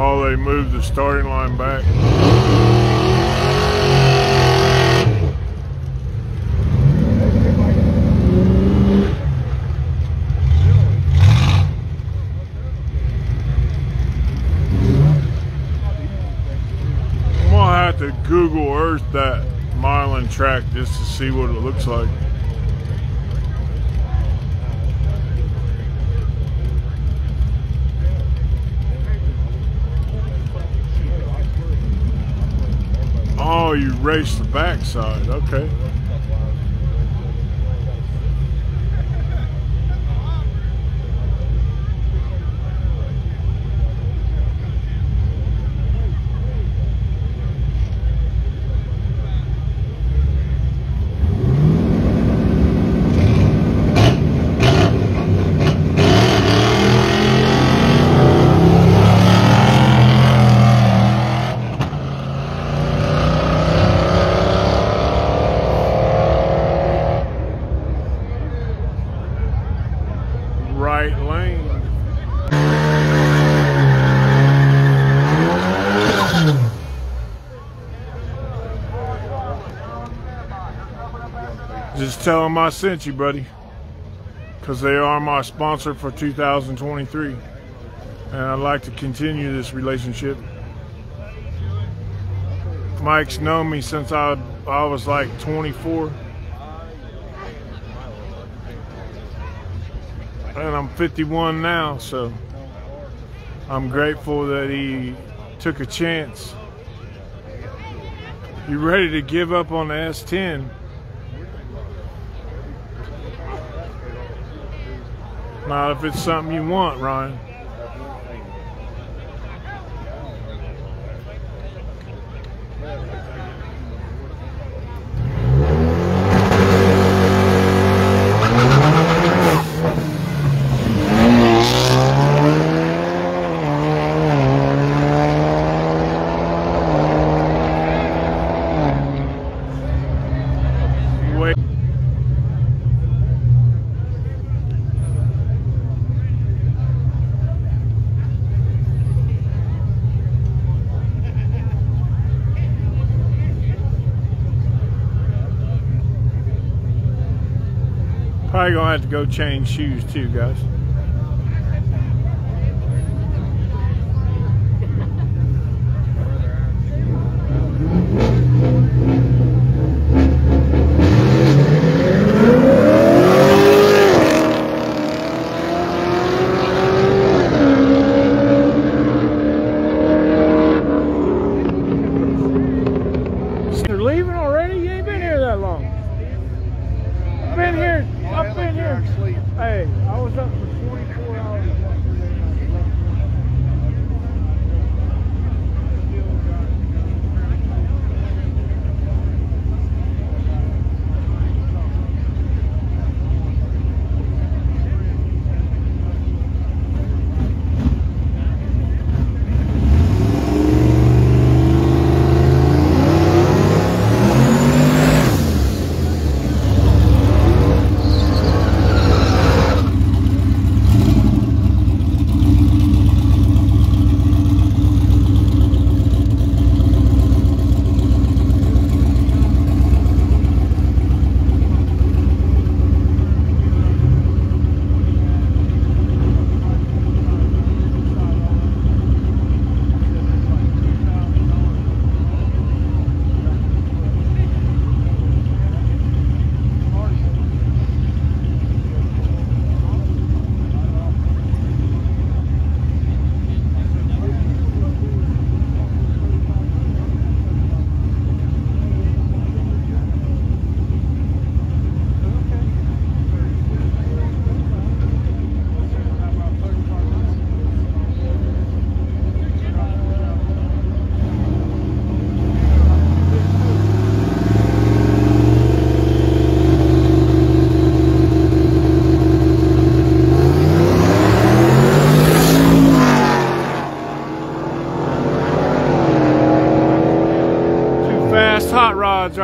Oh, they moved the starting line back. I'm gonna have to Google Earth that Milan track just to see what it looks like. Oh, you race the backside. Okay. Right lane. Just tell them I sent you, buddy. Because they are my sponsor for 2023. And I'd like to continue this relationship. Mike's known me since I, I was like 24. And I'm 51 now, so I'm grateful that he took a chance. You ready to give up on the S10? Not if it's something you want, Ryan. Probably gonna have to go change shoes too, guys. Hey, I was up for 24 hours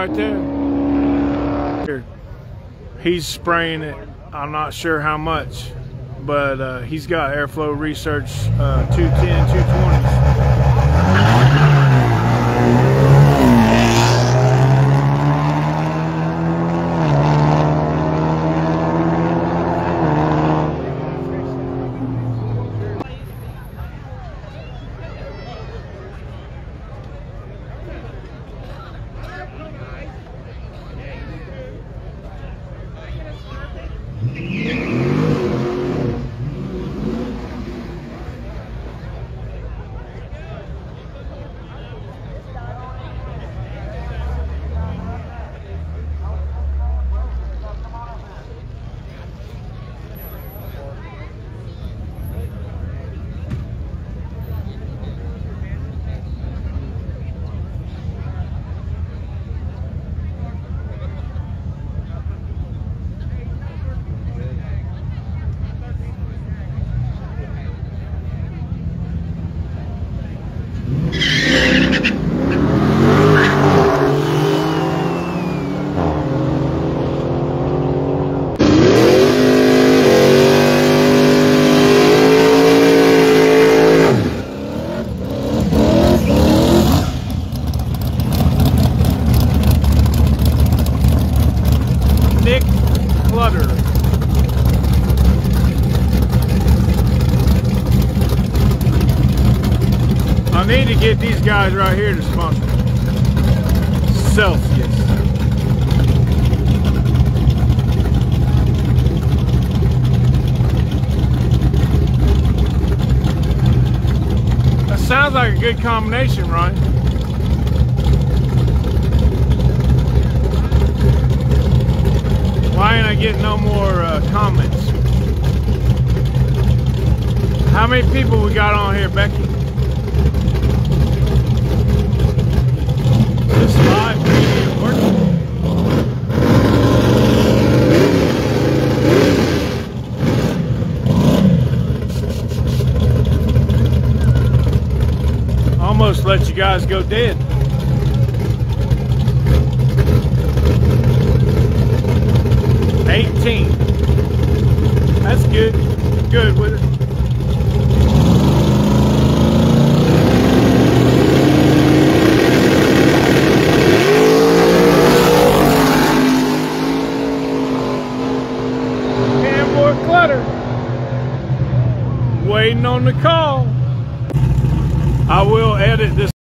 right there. Here. He's spraying it. I'm not sure how much, but uh, he's got Airflow Research uh, 210, 220s. Nick Clutter. I need to get these guys right here to sponsor. Celsius. That sounds like a good combination, right? Comments? How many people we got on here, Becky? This live video working? Almost let you guys go dead. Good with it. Clutter. Waiting on the call. I will edit this